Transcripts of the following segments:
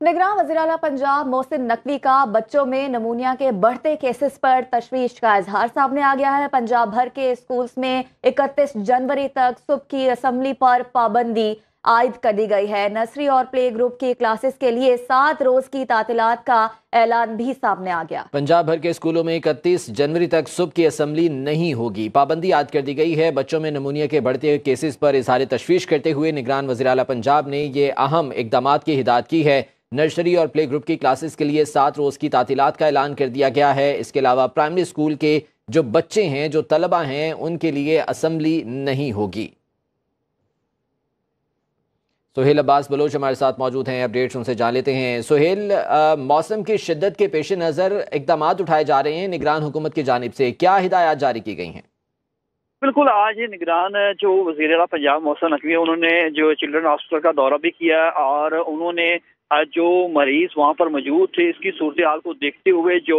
निगरान वजीराला पंजाब मोहसिन नकवी का बच्चों में नमूनिया के बढ़ते केसेस पर तशवीश का इजहार सामने आ गया है। पंजाब भर के स्कूल्स में 31 जनवरी तक सुबह की असम्बली पर पाबंदी आयद कर दी गई है। नर्सरी और प्ले ग्रुप की क्लासेस के लिए सात रोज की तातीलात का ऐलान भी सामने आ गया। पंजाब भर के स्कूलों में इकतीस जनवरी तक सुबह की असम्बली नहीं होगी। पाबंदी आयद कर दी गई है। बच्चों में नमूनिया के बढ़ते केसेस पर इजहार तशवीश करते हुए निगरान वजीराला पंजाब ने ये अहम इकदाम की हिदायत की है। नर्सरी और प्ले ग्रुप की क्लासेस के लिए सात रोज़ की तातीलात का ऐलान कर दिया गया है। इसके अलावा प्राइमरी स्कूल के जो बच्चे हैं, जो तलबा हैं, उनके लिए असम्बली नहीं होगी। सोहेल अब्बास बलोच हमारे साथ मौजूद हैं। अपडेट्स उनसे जान लेते हैं। सोहेल मौसम की शिद्दत के पेश नज़र इकदाम उठाए जा रहे हैं। निगरान हुकूमत की जानब से क्या हिदायत जारी की गई हैं? बिल्कुल, आज निगरान जो वज़ीर पंजाब मौसम नकवी है, उन्होंने जो चिल्ड्रन हॉस्पिटल का दौरा भी किया और उन्होंने जो मरीज़ वहाँ पर मौजूद थे, इसकी सूरत हाल को देखते हुए जो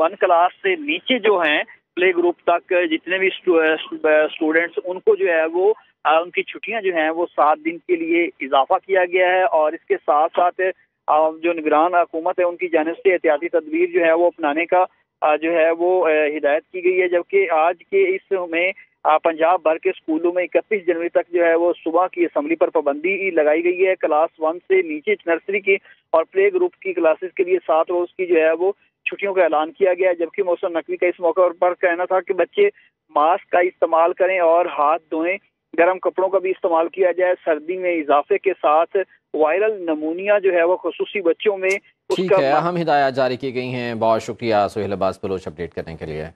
वन क्लास से नीचे जो हैं, प्ले ग्रुप तक जितने भी स्टूडेंट्स, उनको जो है वो उनकी छुट्टियाँ जो हैं वो सात दिन के लिए इजाफा किया गया है और इसके साथ साथ जो निगरान हुकूमत है, उनकी जानब से एहतियाती तदबीर जो है वो अपनाने का जो है वो हिदायत की गई है, जबकि आज के इस में पंजाब भर के स्कूलों में इकतीस जनवरी तक जो है वो सुबह की असम्बली पर पाबंदी लगाई गई है। क्लास वन से नीचे नर्सरी की और प्ले ग्रुप की क्लासेस के लिए सात रोज की जो है वो छुट्टियों का ऐलान किया गया है, जबकि मौसम नकवी का इस मौके पर कहना था कि बच्चे मास्क का इस्तेमाल करें और हाथ धोएँ। गर्म कपड़ों का भी इस्तेमाल किया जाए सर्दी में इजाफे के साथ वायरल नमूनिया जो है वो खसूस बच्चों में ठीक है अहम हिदायत जारी की गई हैं। बहुत शुक्रिया सोहेल अब्बास बलोच अपडेट करने के लिए।